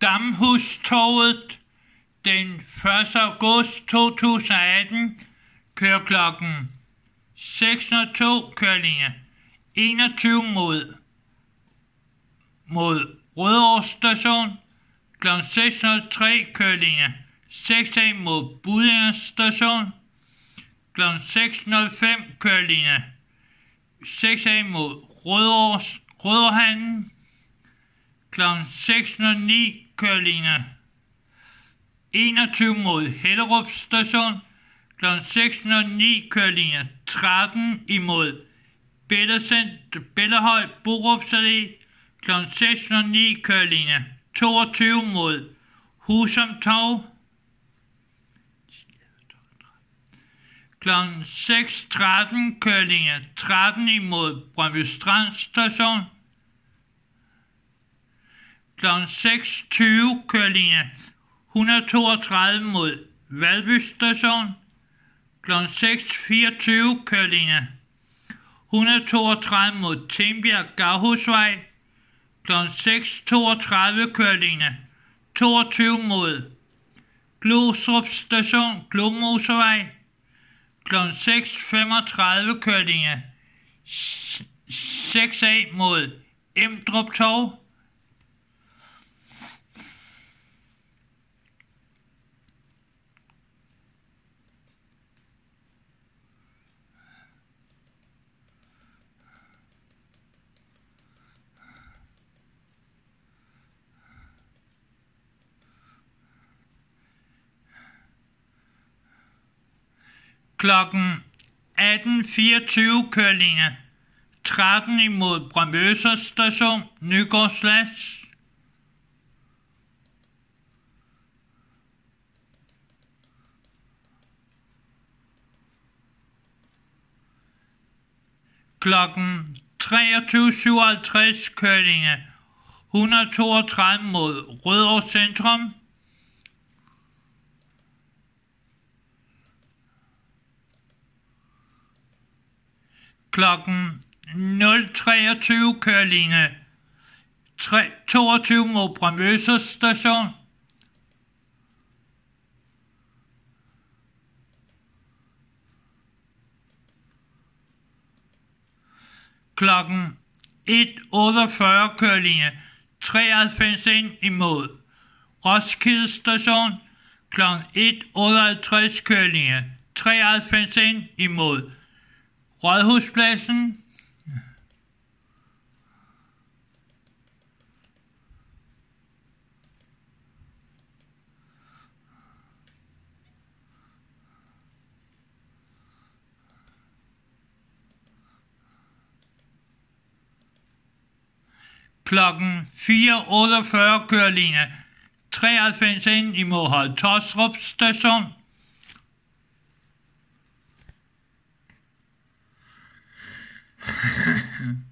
Damhustoget den 1. august 2018 kører klokken 602 kørlinje 21 mod, mod Rødovre station. Kl. 603 kører linje 6 mod Budinger station. Kl. 605 kører linje 6 mod Rødovre, Rødovrehallen. Kl. 609 kørelinje. 21 mod Hellerup station. Kl. 609 kører linje 13 imod Bellehøj Borup Allé. Kl. 609 kører linje 22 mod Husum Torv. Kl. 6.13 kører linje 13 imod Brøndby Strand station. Kl. 6.20 kører linje 132 mod Valby station. Kl. 6.24 kører linje 132 mod Tingbjerg Gavhusvej. Kl. 6.32 kører linje 22 mod Glostrup station, Glomosevej. Kl. 6.35 kører linje 6A mod Emdrup Torv. Klokken 18.24 kører linje 13 imod Brøndbøser station, Nygårdsplads. Klokken 23.57 kører linje 132 mod Rødovre Centrum. Klokken 023 Kørlinge 3, 22 mod Brøndbøser station. Klokken 1.48 Kørlinge 93 ind imod Roskilde station. Klokken 1.58 Kørlinge 93 ind imod Rådhuspladsen. Klokken 4.48 kører linje 93 ind imod Hold Tostrup station. Mm-hmm.